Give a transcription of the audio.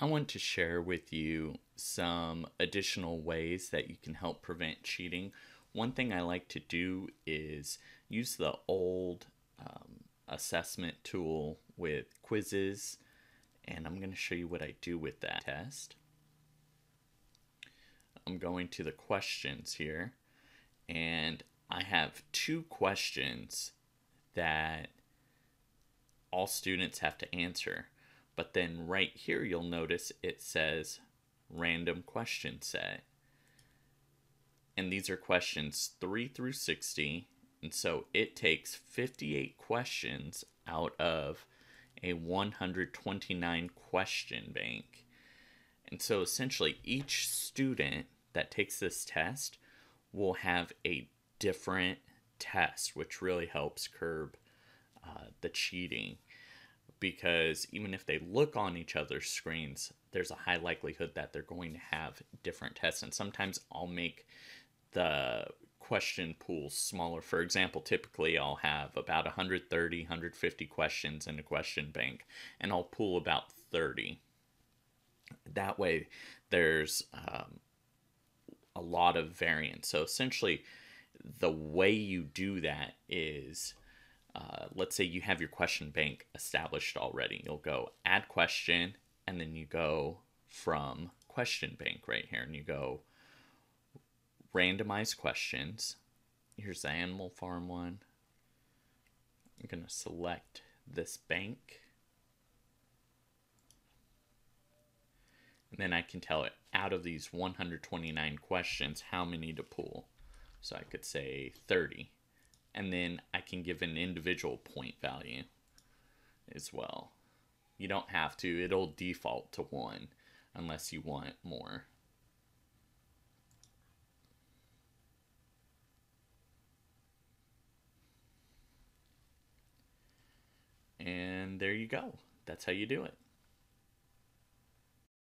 I want to share with you some additional ways that you can help prevent cheating. One thing I like to do is use the old um, assessment tool with quizzes, and I'm going to show you what I do with that test. I'm going to the questions here, and I have two questions that all students have to answer. But then right here, you'll notice it says random question set. And these are questions 3 through 60. And so it takes 58 questions out of a 129 question bank. And so essentially, each student that takes this test will have a different test, which really helps curb uh, the cheating because even if they look on each other's screens, there's a high likelihood that they're going to have different tests. And sometimes I'll make the question pools smaller. For example, typically I'll have about 130, 150 questions in a question bank, and I'll pool about 30. That way, there's um, a lot of variance. So essentially, the way you do that is uh, let's say you have your question bank established already. You'll go add question, and then you go from question bank right here, and you go randomize questions. Here's the Animal Farm one. I'm going to select this bank. And then I can tell it out of these 129 questions how many to pull. So I could say 30 and then I can give an individual point value as well. You don't have to, it'll default to one unless you want more. And there you go. That's how you do it.